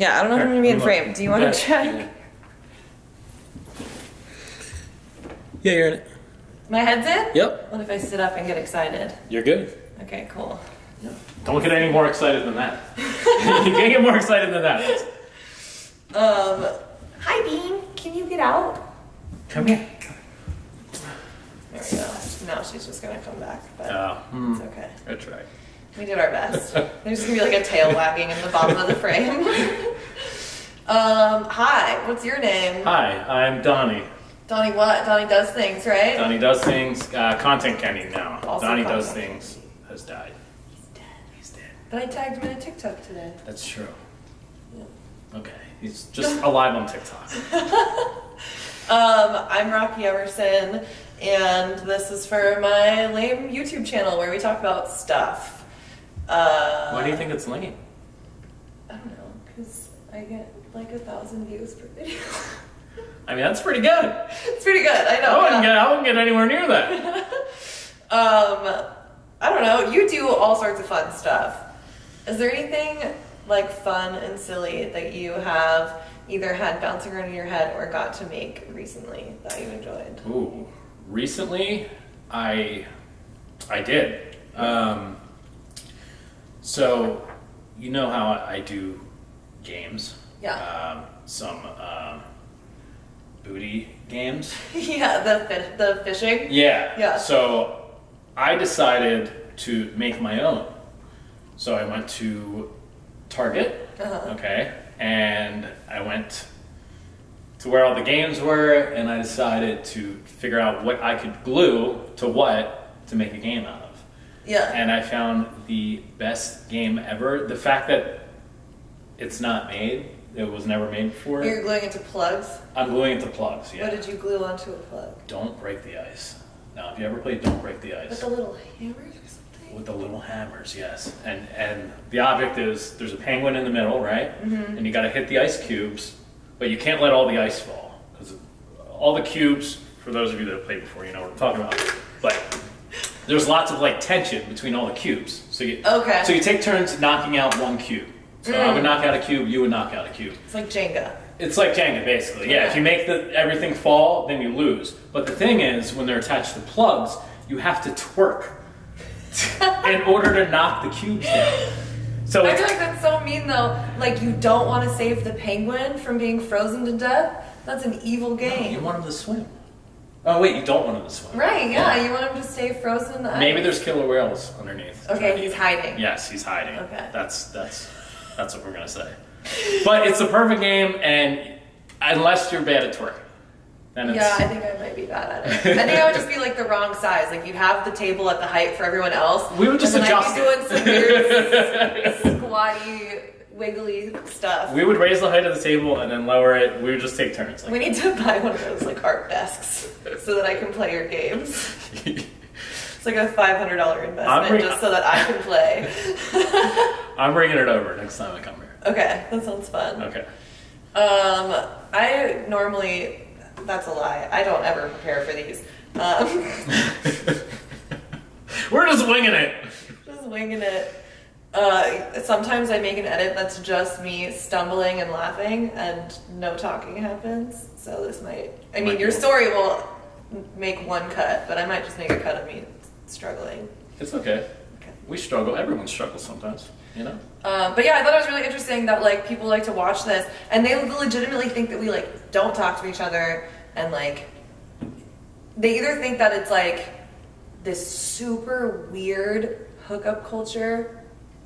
Yeah, I don't know if I'm gonna be in frame. Do you want to check? Yeah, you're in it. My head's in? Yep. What if I sit up and get excited? You're good. Okay, cool. Don't get any more excited than that. you can't get more excited than that. Um, hi Bean, can you get out? Come here. There we go. Now she's just gonna come back, but Oh, hmm. it's okay. That's try. We did our best. There's gonna be like a tail wagging in the bottom of the frame. um, hi, what's your name? Hi, I'm Donny. Donny what? Donny does things, right? Donny does things. Uh, content Candy now. Also Donny does things. Has died. He's dead. He's dead. But I tagged him in a TikTok today. That's true. Okay. He's just alive on TikTok. Um, I'm Rocky Emerson, and this is for my lame YouTube channel where we talk about stuff. Uh, Why do you think it's lame? I don't know, because I get like a thousand views per video. I mean, that's pretty good. it's pretty good, I know. I wouldn't, yeah. get, I wouldn't get anywhere near that. Um, I don't know. You do all sorts of fun stuff. Is there anything like fun and silly that you have either had bouncing around in your head or got to make recently that you enjoyed? Ooh, recently I I did. Um, so you know how I do games. Yeah. Um, some um, booty games. yeah, the fish, the fishing. Yeah. Yeah. So I decided to make my own. So I went to Target. Uh-huh. Okay. And I went to where all the games were, and I decided to figure out what I could glue to what to make a game out of. Yeah. And I found the best game ever. The fact that it's not made, it was never made before. You're gluing it to plugs. I'm gluing it to plugs. Yeah. What did you glue onto a plug? Don't break the ice. Now, if you ever played Don't Break the Ice? With Ice the little hammers or something? with the little hammers, yes. And and the object is there's a penguin in the middle, right? Mm-hmm. And you got to hit the ice cubes, but you can't let all the ice fall because all the cubes. For those of you that have played before, you know what I'm talking about. There's lots of like tension between all the cubes. So you Okay. so you take turns knocking out one cube. So I Mm. would knock out a cube, you would knock out a cube. It's like Jenga. It's like Jenga, basically. Yeah, if you make the everything fall, then you lose. But the thing is, when they're attached to plugs, you have to twerk in order to knock the cubes down. So I feel like that's so mean though. Like you don't want to save the penguin from being frozen to death. That's an evil game. you want him to swim. Oh wait, you don't want them to swim. Right? Yeah. You want him to stay frozen in the ice. Maybe there's killer whales underneath. Okay, he's hiding. Yes, he's hiding. Okay. That's that's that's what we're gonna say. But it's a perfect game, and unless you're bad at twerking, then it's Yeah, I think I might be bad at it. I think I would just be like the wrong size. Like you'd have the table at the height for everyone else. We would just and then adjust I'd be doing some weird squatty, wiggly stuff. we would raise the height of the table and then lower it. We would just take turns. Like, We need to buy one of those like art desks so that I can play your games. It's like a five hundred dollar investment bring- just so that I can play. I'm bringing it over next time I come here. okay, that sounds fun. Okay. Um, I normally that's a lie. I don't ever prepare for these. Um, We're just winging it. just winging it. Uh, sometimes I make an edit that's just me stumbling and laughing, and no talking happens. So this might. I mean, your story will make one cut, but I might just make a cut of me struggling. It's okay. Okay. We struggle. Everyone struggles sometimes. You know. Um, but yeah, I thought it was really interesting that like people like to watch this, and they legitimately think that we like don't talk to each other, and like they either think that it's like this super weird hookup culture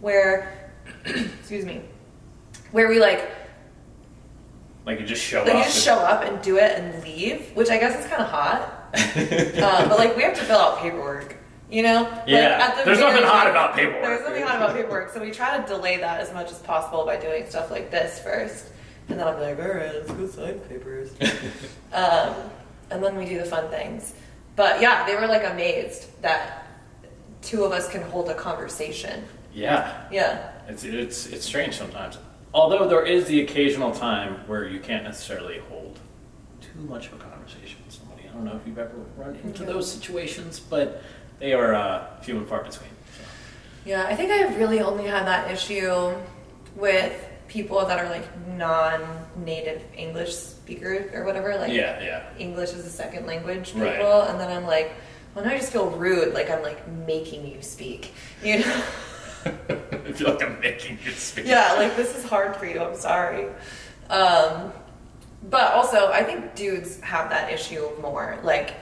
where, excuse me, where we like Like you just show like up. you just show up and do it and leave, which I guess is kind of hot. um, but like we have to fill out paperwork, you know? Like, Yeah, at the there's nothing hot about paperwork. There's nothing hot about paperwork, so we try to delay that as much as possible by doing stuff like this first, and then I'm like, all right, let's go sign papers, um, and then we do the fun things. But yeah, they were like amazed that two of us can hold a conversation. Yeah. Yeah. It's it's it's strange sometimes. Although there is the occasional time where you can't necessarily hold too much of a conversation with somebody. I don't know if you've ever run into Yeah. those situations, but they are uh, few and far between. So. Yeah, I think I've really only had that issue with people that are like non-native English speakers or whatever, like Yeah, yeah. English is a second language people, Right. and then I'm like, well, now I just feel rude, like I'm like making you speak, you know? I feel like I'm making you speak. yeah, like this is hard for you. I'm sorry. Um, but also, I think dudes have that issue more. Like,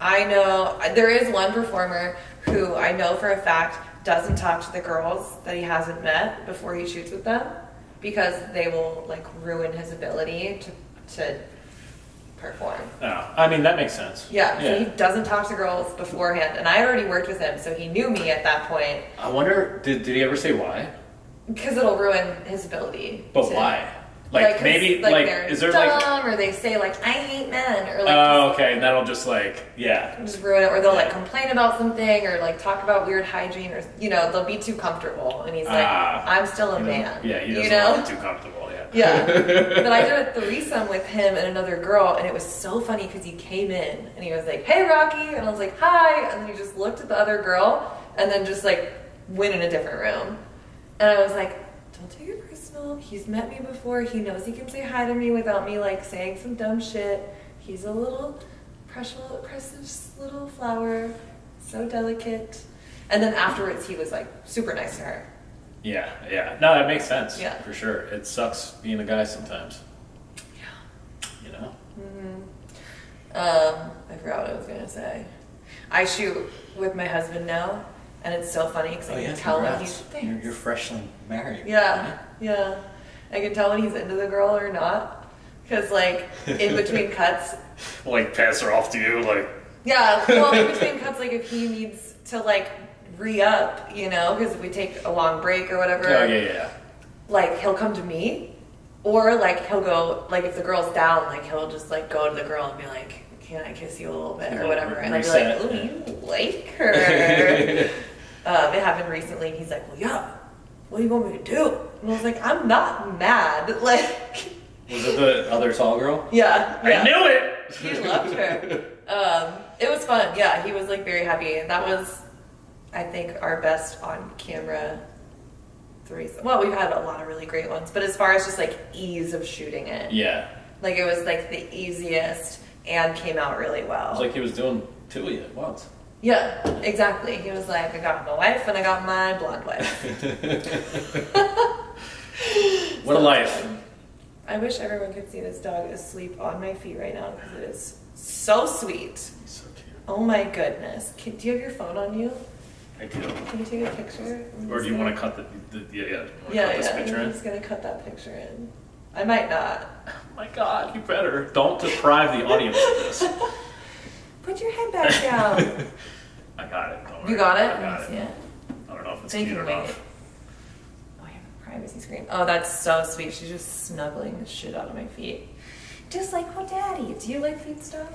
I know there is one performer who I know for a fact doesn't talk to the girls that he hasn't met before he shoots with them because they will like ruin his ability to to perform. Oh, I mean that makes sense. Yeah, Yeah. he doesn't talk to girls beforehand, and I already worked with him, so he knew me at that point I wonder, did, did he ever say why? because it'll ruin his ability. But to- why? Like maybe like, they're is there like dumb, or they say like I hate men or like Oh, okay, and that'll just like yeah. just ruin it, or they'll like complain about something or like talk about weird hygiene or you know they'll be too comfortable, and he's like Ah. I'm still a man, Yeah, he you doesn't know. want it too comfortable, yeah. But I did a threesome with him and another girl, and it was so funny because he came in and he was like, "Hey, Rocky," and I was like, "Hi," and then he just looked at the other girl and then just like went in a different room, and I was like, "Don't take it personal. He's met me before. He knows he can say hi to me without me like saying some dumb shit. He's a little precious, precious little flower, so delicate." And then afterwards, he was like super nice to her. Yeah, yeah. No, that makes sense. Yeah. For sure. It sucks being a guy sometimes. Yeah. You know? Hmm. Um, I forgot what I was gonna say. I shoot with my husband now, and it's so funny because I can tell when he's Oh, You're, you're freshly married. yeah, yeah. I can tell when he's into the girl or not, because like in between cuts, Like pass her off to you, like yeah. Well, in between cuts, like if he needs to like re up, you know, because we take a long break or whatever. Oh yeah, yeah. yeah. like he'll come to me or like he'll go like if the girl's down like he'll just like go to the girl and be like can i kiss you a little bit or whatever and i'll be like oh you like her um, it happened recently and he's like well yeah what do you want me to do and i was like i'm not mad like Was it the other tall girl? yeah, yeah. I knew it! he loved her um, it was fun yeah he was like very happy and that was i think our best on camera threesome well we've had a lot of really great ones but as far as just like ease of shooting it Yeah. like it was like the easiest and came out really well was like he was doing two of you at once. yeah exactly he was like i got my wife and i got my blonde wife What a life. i wish everyone could see this dog asleep on my feet right now because it is so sweet So cute. oh my goodness Can, do you have your phone on you I do. Can you take a picture? I'm Or just do you gonna- want to cut the, the yeah, yeah. You wanna Yeah, cut this yeah. picture I'm in? just gonna cut that picture in. I might not. Oh my god, you better. Don't deprive the audience of this. Put your head back down. I got it. Don't worry. you got it. I got it. it. I don't know if it's So you cute can or wait. Oh, I have a privacy screen. Oh, that's so sweet. She's just snuggling the shit out of my feet. Just like oh, daddy. Do you like feet stuff?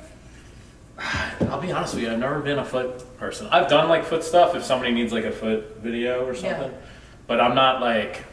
I'll be honest with you, I've never been a foot person. I've done like foot stuff if somebody needs like a foot video or Yeah. something. But I'm not like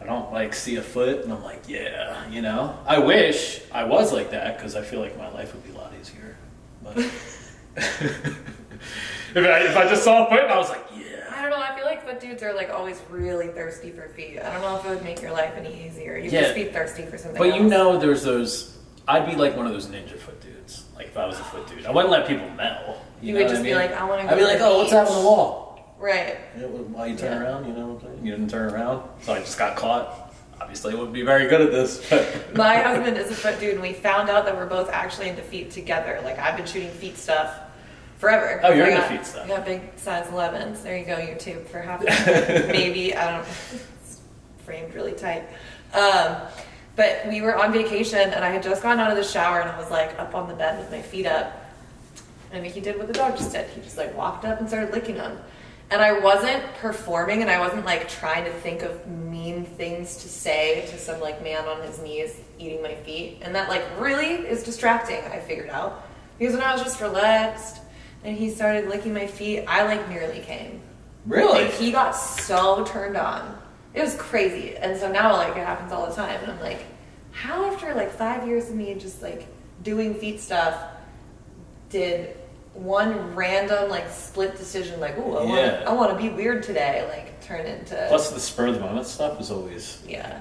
I don't like see a foot and I'm like, yeah, you know. I wish I was like that because I feel like my life would be a lot easier. But if, I, if I just saw a foot, I was like, yeah. I don't know. I feel like foot dudes are like always really thirsty for feet. I don't know if it would make your life any easier. You Yeah. just be thirsty for something. But you know, there's those. I'd be like one of those ninja foot dudes. Like if I was a foot dude, I wouldn't let people know. You know would just I be like, I wanna go I'd be like, the oh, what's that on the wall? right? Yeah, well, Why you turn Yeah. around? You know what I'm saying? You didn't turn around, so I just got caught. Obviously, I wouldn't be very good at this. But My husband is a foot dude, and we found out that we're both actually into feet together. Like I've been shooting feet stuff forever. Oh, you're I into got- feet stuff. I got big size 11s. There you go, YouTube for half. Maybe I don't. It's framed really tight. Um, but we were on vacation, and I had just gotten out of the shower, and I was like up on the bed with my feet up. And he did what the dog just did. He just like walked up and started licking them. And I wasn't performing and I wasn't like trying to think of mean things to say to some like man on his knees eating my feet. And that like really is distracting, I figured out. Because when I was just relaxed and he started licking my feet, I like nearly came. really, Like he got so turned on. It was crazy. And so now like it happens all the time. And I'm like, how after like five years of me just like doing feet stuff did one random like split decision like, oh, I want Yeah. I want to be weird today, like turn into plus the spur of the moment stuff is always yeah.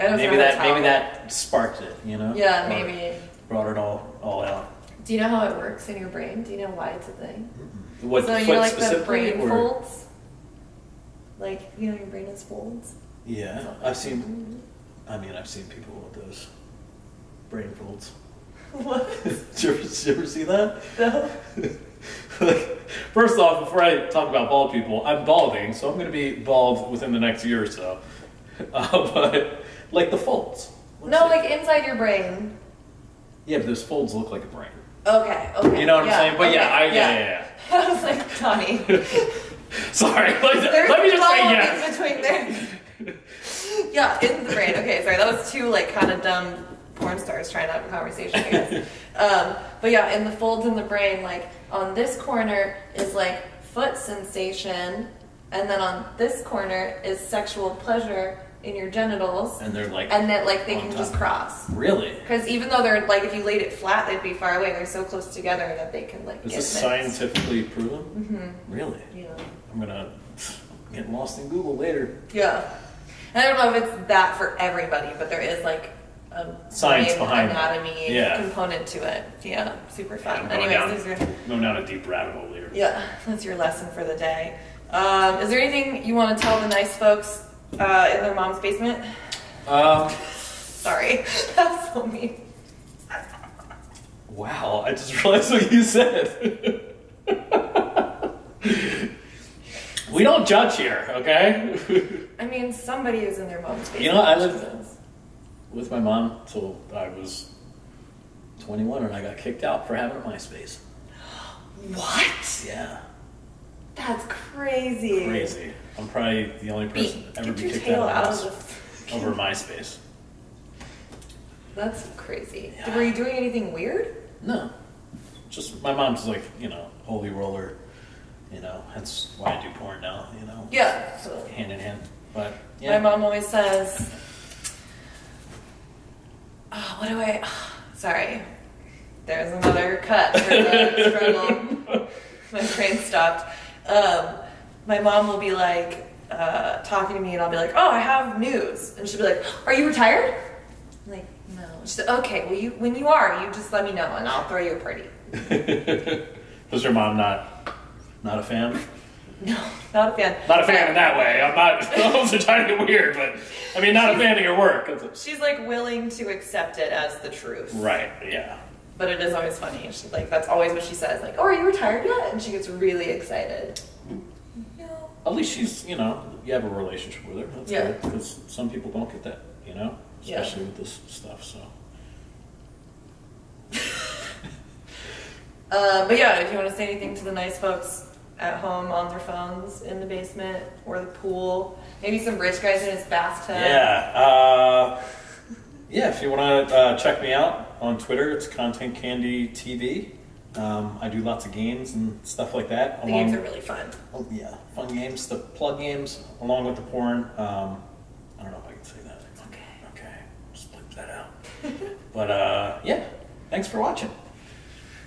Maybe that how maybe that sparked it. You know? Yeah, maybe. brought it all all out. Do you know how it works in your brain? Do you know why it's a thing? What so you know, like the brain folds. Like you know, your brain is folds. Yeah, I've seen. I mean, I've seen people with those brain folds. What? did, you ever, did you ever see that? No. like, first off, before I talk about bald people, I'm balding, so I'm going to be bald within the next year or so. Uh, but like the folds. Let's No, see. like inside your brain. yeah, but those folds look like a brain. Okay. Okay. You know what yeah, I'm saying? But okay, yeah, I, yeah, yeah, yeah. I was like, Donny. Sorry, let, let me just say yes. between there. yeah, in the brain. Okay, sorry, that was two like kind of dumb porn stars trying to have a conversation. I guess. um, but yeah, in the folds in the brain, like on this corner is like foot sensation, and then on this corner is sexual pleasure in your genitals, And they're like, and that like they can top. just cross. really? Because even though they're like, if you laid it flat, they'd be far away. They're so close together that they can like Is get this mixed. scientifically proven? Mm-hmm. Really? Yeah. I'm gonna get lost in Google later. Yeah. And I don't know if it's that for everybody, but there is like a Science behind it. anatomy Yeah. component to it. Yeah, super fun. Going Anyways, down. these are, Going down a deep rabbit hole later. yeah, that's your lesson for the day. Um, is there anything you want to tell the nice folks uh, in their mom's basement? Um, Sorry, that's so mean. wow, I just realized what you said. we don't judge here, okay? I mean, somebody is in their mom's basement. You know, I lived With my mom till I was 21 and I got kicked out for having a MySpace. What? Yeah, That's crazy. crazy. I'm probably the only Be, person to ever be kicked out of of house the. over MySpace. That's crazy. Yeah. Were you doing anything weird? No, just my mom's like you know holy roller. You know that's why I do porn now. You know, Yeah. So hand in hand. But yeah, My mom always says, oh, "What do I?" sorry, there's another cut for the struggle. My train stopped. Um, my mom will be like uh, talking to me, and I'll be like, "Oh, I have news," and she'll be like, "Are you retired?" I'm like, "No." She said, "Okay, well, you when you are, you just let me know, and I'll throw you a party." was your mom not not a fan? No, not a fan. Not a fan in that way. I'm not. I wasn't trying to get weird, but I mean, not a fan of your work. She's like willing to accept it as the truth. Right. Yeah. But it is always funny. She like that's always what she says. Like, "Oh, are you retired yet?" And she gets really excited. At least she's, you know, you have a relationship with her. That's Yeah. good because some people don't get that, you know, Yeah. especially with this stuff. So. Uh, but yeah, if you want to say anything to the nice folks at home on their phones in the basement or the pool, maybe some rich guys in his bathtub. Yeah. Uh, yeah. If you want to uh, check me out on Twitter, it's Content Candy TV. Um, I do lots of games and stuff like that. The games are really fun. Oh, yeah, fun games, the plug games, along with the porn. Um, I don't know if I can say that. Okay. Okay, just bleep that out. but uh, yeah, thanks for watching.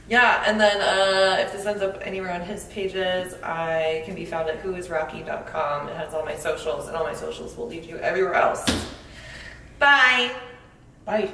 Yeah, and then uh, if this ends up anywhere on his pages, I can be found at whoisrocky.com. It has all my socials, and all my socials will lead you everywhere else. Bye. Bye.